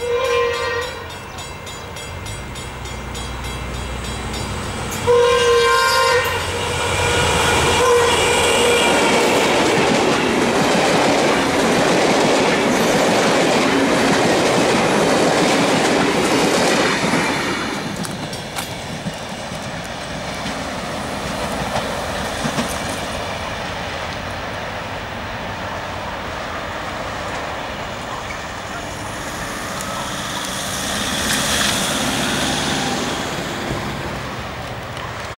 Yeah.